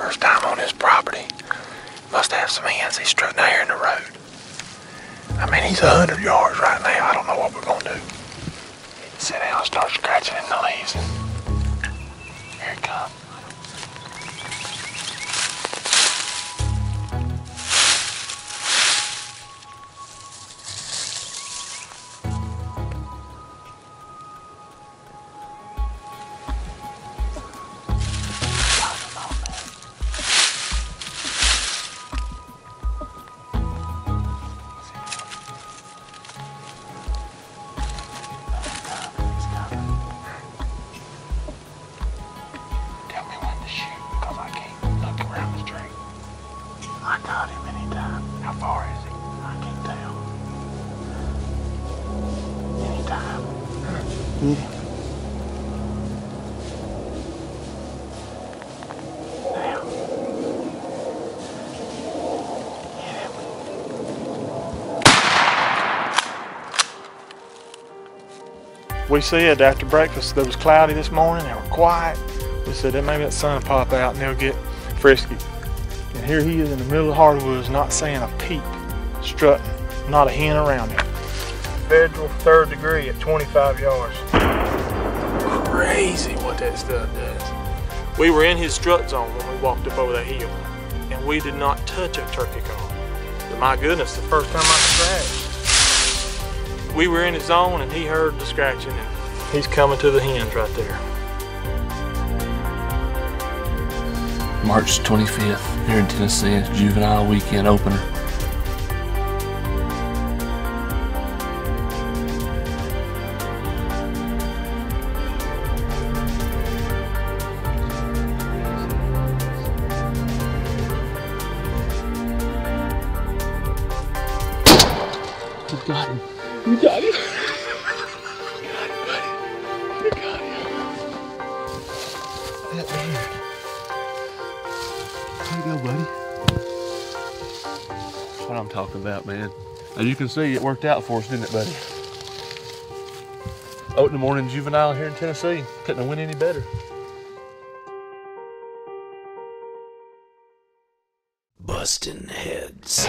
First time on his property. Must have some hens. He's strutting out here in the road. I mean, he's a hundred yards right now. I don't know what we're gonna do. Sit down and start scratching in the leaves. We said after breakfast that was cloudy this morning, they were quiet. We said that maybe that sun pop out and they'll get frisky. And here he is in the middle of the hardwoods, not saying a peep, strutting, not a hen around him. Federal third degree at 25 yards. Crazy what that stuff does. We were in his strut zone when we walked up over that hill, and we did not touch a turkey call. But my goodness, the first time I scratched. We were in his zone and he heard the scratching and he's coming to the hens right there. March 25th here in Tennessee. It's juvenile weekend opener. There you go, buddy. That's what I'm talking about, man. As you can see, it worked out for us, didn't it, buddy? Out in the morning juvenile here in Tennessee. Couldn't have went any better. Bustin' Heads.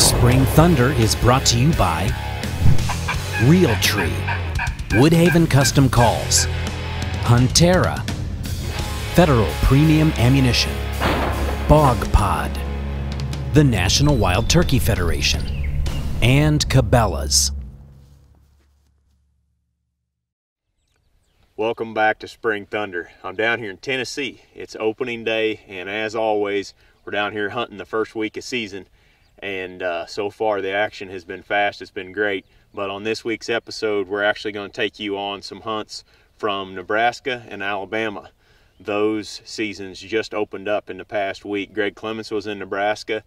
Spring Thunder is brought to you by Realtree, Woodhaven Custom Calls, Huntera, Federal Premium Ammunition, Bog Pod, the National Wild Turkey Federation, and Cabela's. Welcome back to Spring Thunder. I'm down here in Tennessee. It's opening day, and as always, we're down here hunting the first week of season. And uh, so far, the action has been fast. It's been great. But on this week's episode, we're actually going to take you on some hunts from Nebraska and Alabama. Those seasons just opened up in the past week. Greg Clements was in Nebraska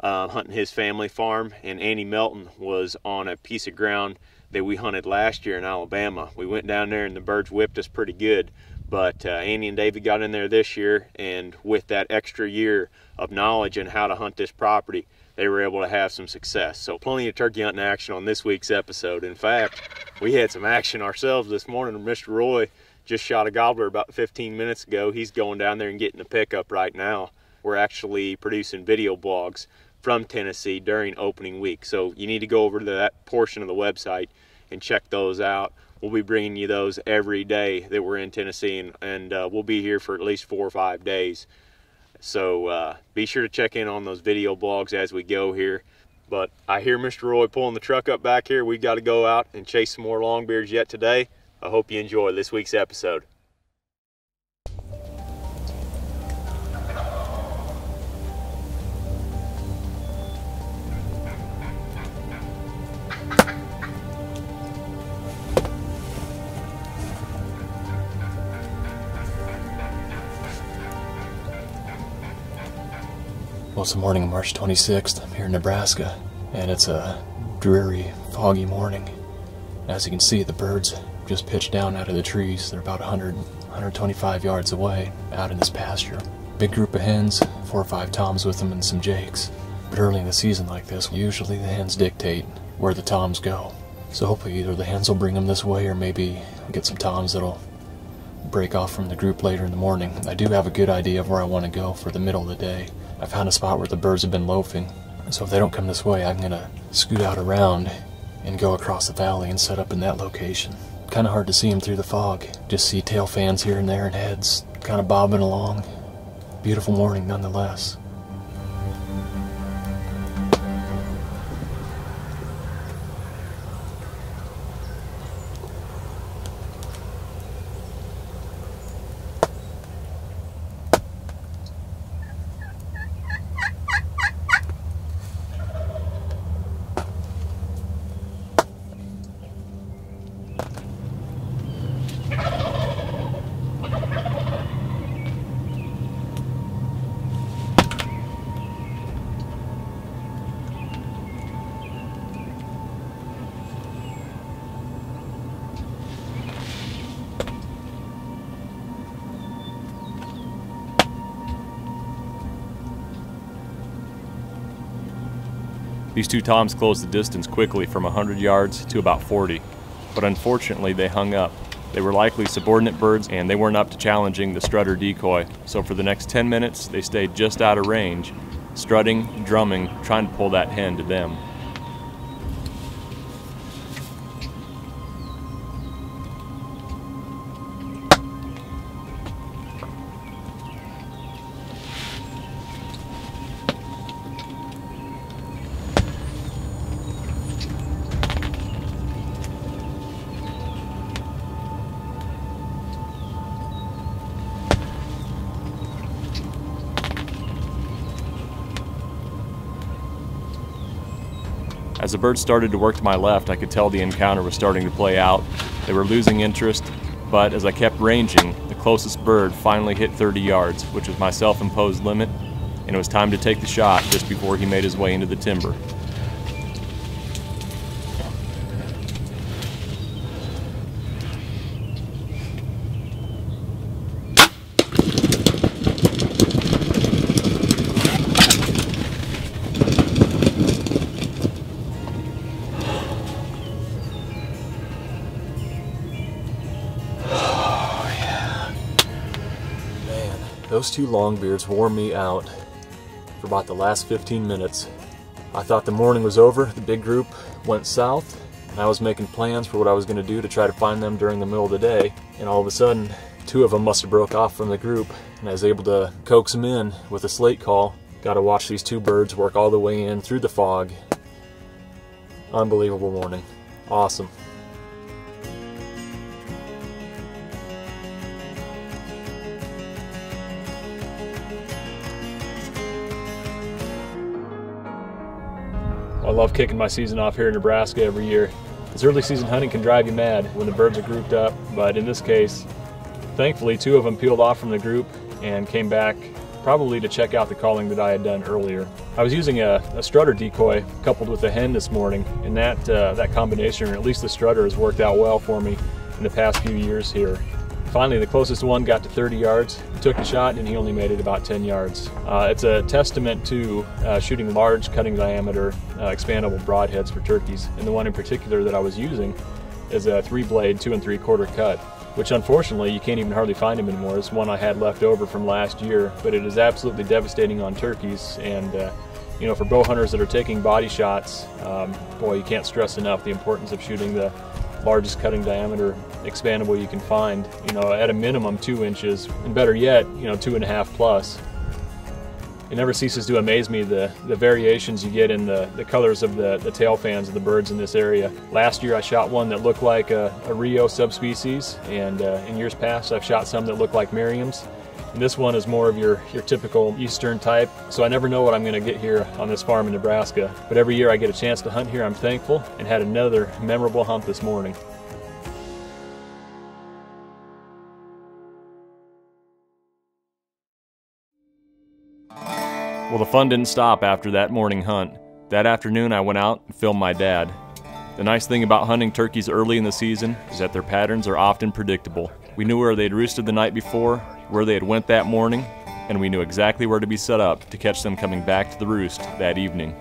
uh, hunting his family farm, and Andy Melton was on a piece of ground that we hunted last year in Alabama. We went down there and the birds whipped us pretty good. But uh, Andy and David got in there this year, and with that extra year of knowledge and how to hunt this property, they were able to have some success. So, plenty of turkey hunting action on this week's episode. In fact, we had some action ourselves this morning. Mr. Roy just shot a gobbler about 15 minutes ago. He's going down there and getting the pickup right now. We're actually producing video blogs from Tennessee during opening week. So you need to go over to that portion of the website and check those out. We'll be bringing you those every day that we're in Tennessee, and, and uh, we'll be here for at least four or five days. So uh, be sure to check in on those video blogs as we go here. But I hear Mr. Roy pulling the truck up back here. We've got to go out and chase some more longbeards yet today. I hope you enjoy this week's episode. Well, it's the morning of March 26th. I'm here in Nebraska, and it's a dreary, foggy morning. As you can see, the birds just pitched down out of the trees. They're about 100, 125 yards away out in this pasture. Big group of hens, four or five toms with them, and some jakes. But early in the season like this, usually the hens dictate where the toms go. So hopefully either the hens will bring them this way, or maybe get some toms that'll break off from the group later in the morning, I do have a good idea of where I want to go for the middle of the day. I found a spot where the birds have been loafing, so if they don't come this way, I'm gonna scoot out around and go across the valley and set up in that location. Kind of hard to see them through the fog. Just see tail fans here and there and heads kind of bobbing along. Beautiful morning nonetheless. These two toms closed the distance quickly from 100 yards to about 40, but unfortunately they hung up. They were likely subordinate birds and they weren't up to challenging the strutter decoy, so for the next 10 minutes they stayed just out of range, strutting, drumming, trying to pull that hen to them. As the birds started to work to my left, I could tell the encounter was starting to play out. They were losing interest, but as I kept ranging, the closest bird finally hit 30 yards, which was my self imposed limit, and it was time to take the shot just before he made his way into the timber. Those two longbeards wore me out for about the last 15 minutes. I thought the morning was over, the big group went south, and I was making plans for what I was going to do to try to find them during the middle of the day, and all of a sudden, two of them must have broke off from the group, and I was able to coax them in with a slate call. Got to watch these two birds work all the way in through the fog. Unbelievable morning. Awesome. I love kicking my season off here in Nebraska every year. This early season hunting can drive you mad when the birds are grouped up, but in this case, thankfully, two of them peeled off from the group and came back probably to check out the calling that I had done earlier. I was using a, a strutter decoy coupled with a hen this morning, and that, uh, that combination, or at least the strutter, has worked out well for me in the past few years here. Finally, the closest one got to 30 yards. Took the shot and he only made it about 10 yards. Uh, it's a testament to uh, shooting large cutting diameter uh, expandable broadheads for turkeys. And the one in particular that I was using is a three blade, two and three quarter cut, which unfortunately you can't even hardly find them anymore. It's one I had left over from last year, but it is absolutely devastating on turkeys. And uh, you know, for bow hunters that are taking body shots, um, boy, you can't stress enough the importance of shooting the largest cutting diameter expandable you can find, you know, at a minimum two inches, and better yet, you know, two and a half plus. It never ceases to amaze me the, the variations you get in the, the colors of the, the tail fans of the birds in this area. Last year I shot one that looked like a, a Rio subspecies, and uh, in years past I've shot some that look like Merriam's. And this one is more of your, your typical eastern type, so I never know what I'm going to get here on this farm in Nebraska. But every year I get a chance to hunt here, I'm thankful, and had another memorable hunt this morning. Well, the fun didn't stop after that morning hunt. That afternoon, I went out and filmed my dad. The nice thing about hunting turkeys early in the season is that their patterns are often predictable. We knew where they'd roosted the night before, where they had went that morning, and we knew exactly where to be set up to catch them coming back to the roost that evening.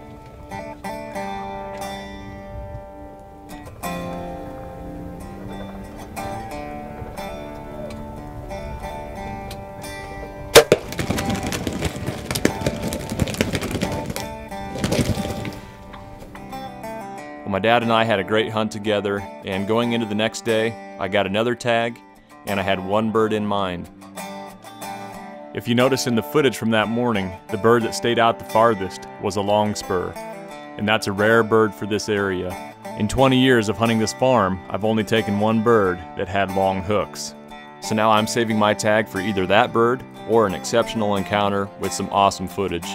my dad and I had a great hunt together, and going into the next day, I got another tag, and I had one bird in mind. If you notice in the footage from that morning, the bird that stayed out the farthest was a longspur, and that's a rare bird for this area. In 20 years of hunting this farm, I've only taken one bird that had long hooks. So now I'm saving my tag for either that bird or an exceptional encounter with some awesome footage.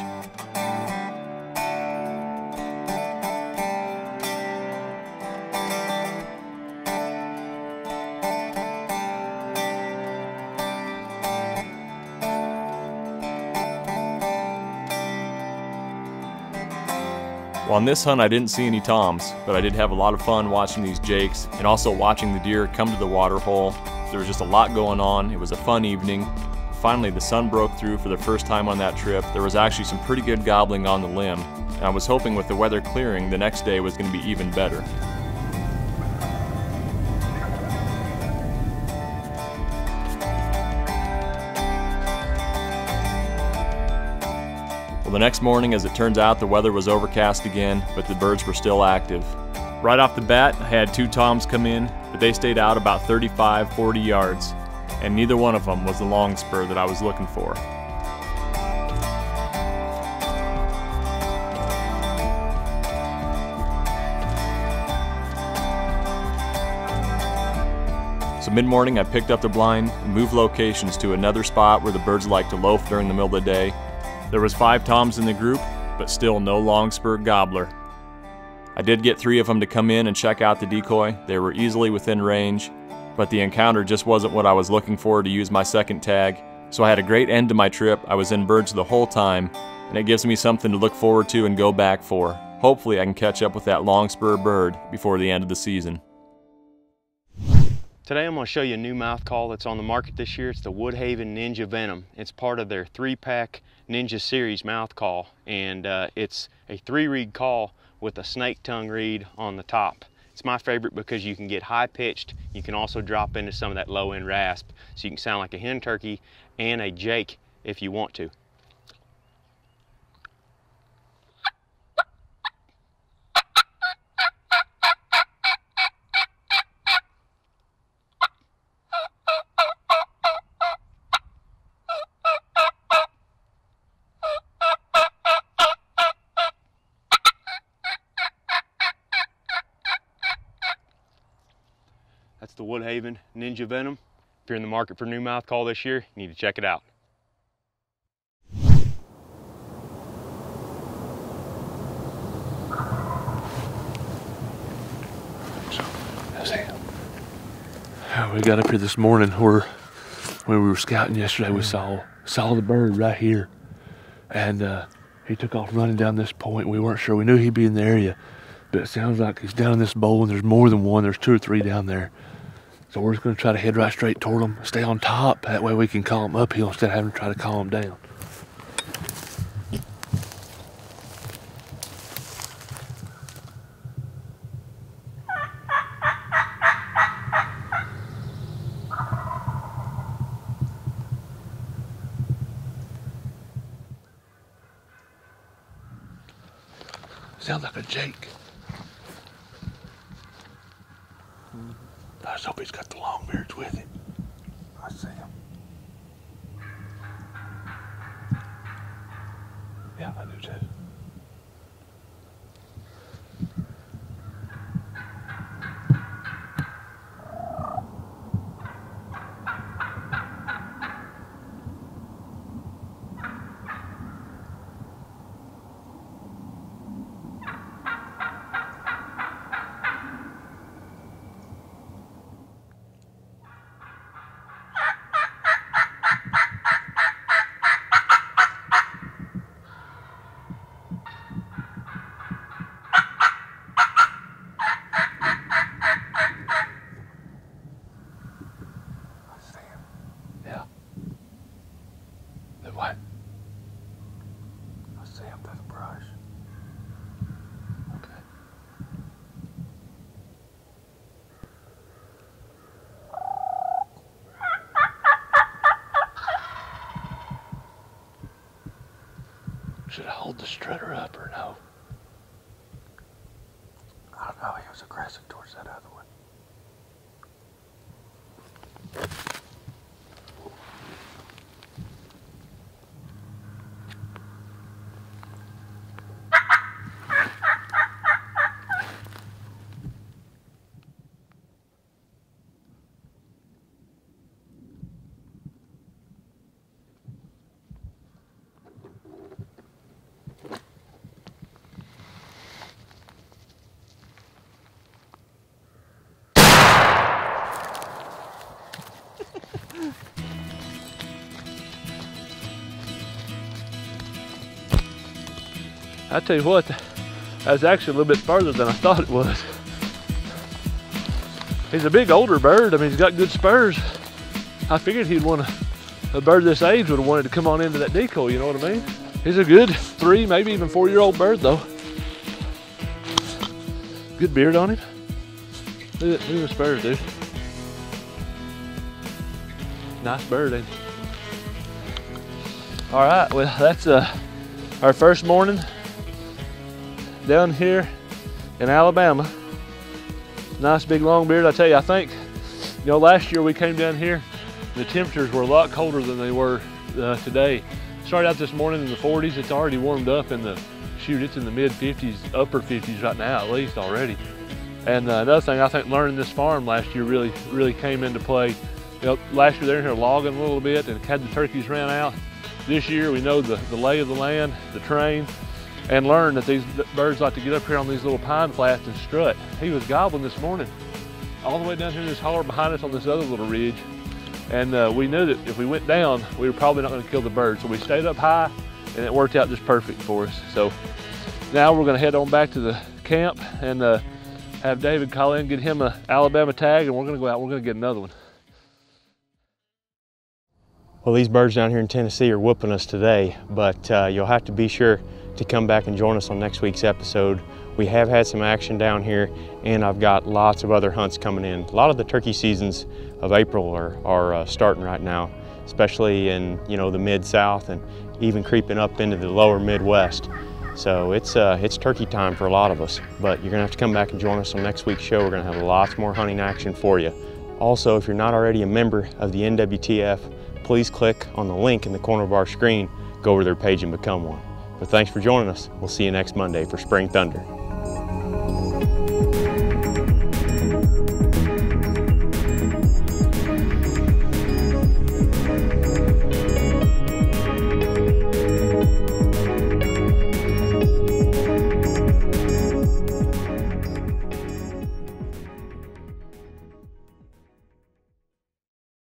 Well, on this hunt, I didn't see any toms, but I did have a lot of fun watching these jakes and also watching the deer come to the water hole. There was just a lot going on. It was a fun evening. Finally, the sun broke through for the first time on that trip. There was actually some pretty good gobbling on the limb, and I was hoping with the weather clearing, the next day was going to be even better. The next morning, as it turns out, the weather was overcast again, but the birds were still active. Right off the bat, I had two toms come in, but they stayed out about 35, 40 yards, and neither one of them was the long spur that I was looking for. So mid-morning, I picked up the blind and moved locations to another spot where the birds like to loaf during the middle of the day. There was five toms in the group, but still no longspur gobbler. I did get three of them to come in and check out the decoy. They were easily within range, but the encounter just wasn't what I was looking for to use my second tag. So I had a great end to my trip. I was in birds the whole time, and it gives me something to look forward to and go back for. Hopefully, I can catch up with that longspur bird before the end of the season. Today I'm going to show you a new mouth call that's on the market this year. It's the Woodhaven Ninja Venom. It's part of their three-pack Ninja Series mouth call, and uh, it's a three-reed call with a snake tongue reed on the top. It's my favorite because you can get high pitched. You can also drop into some of that low end rasp. So you can sound like a hen turkey and a jake if you want to. That's the Woodhaven Ninja Venom. If you're in the market for new mouth call this year, you need to check it out. We got up here this morning where when we were scouting yesterday, we saw saw the bird right here, and uh, he took off running down this point. We weren't sure. We knew he'd be in the area, but it sounds like he's down in this bowl, and there's more than one. There's two or three down there. So we're just going to try to head right straight toward them, stay on top. That way we can call him uphill instead of having to try to call them down. Sounds like a Jake. I just hope he's got the long beards with him. Brush. Okay. Should I hold the strutter up or no? I tell you what, that's actually a little bit further than I thought it was. He's a big older bird. I mean, he's got good spurs. I figured he'd want to, a bird this age would have wanted to come on into that decoy, you know what I mean? He's a good three, maybe even four year old bird though. Good beard on him. Look at, look at spurs, dude. Nice bird, ain't he? All right, well, that's uh, our first morning down here in Alabama. Nice big long beard. I tell you, I think, you know, last year we came down here, the temperatures were a lot colder than they were uh, today. Started out this morning in the 40s. It's already warmed up in the, shoot, it's in the mid 50s, upper 50s right now at least already. And uh, another thing, I think learning this farm last year really, really came into play. You know, last year they're in here logging a little bit and had the turkeys ran out. This year we know the, the lay of the land, the terrain, and learned that these birds like to get up here on these little pine flats and strut. He was gobbling this morning all the way down here in this holler behind us on this other little ridge. And uh, we knew that if we went down, we were probably not gonna kill the bird. So we stayed up high and it worked out just perfect for us. So now we're gonna head on back to the camp and uh, have David call in, get him a Alabama tag, and we're gonna go out, we're gonna get another one. Well, these birds down here in Tennessee are whooping us today, but uh, you'll have to be sure to come back and join us on next week's episode. We have had some action down here, and I've got lots of other hunts coming in. A lot of the turkey seasons of April are, are uh, starting right now, especially in you know the mid-south and even creeping up into the lower Midwest. So it's, uh, it's turkey time for a lot of us, but you're gonna have to come back and join us on next week's show. We're gonna have lots more hunting action for you. Also, if you're not already a member of the NWTF, please click on the link in the corner of our screen, go over their page and become one. But thanks for joining us. We'll see you next Monday for Spring Thunder.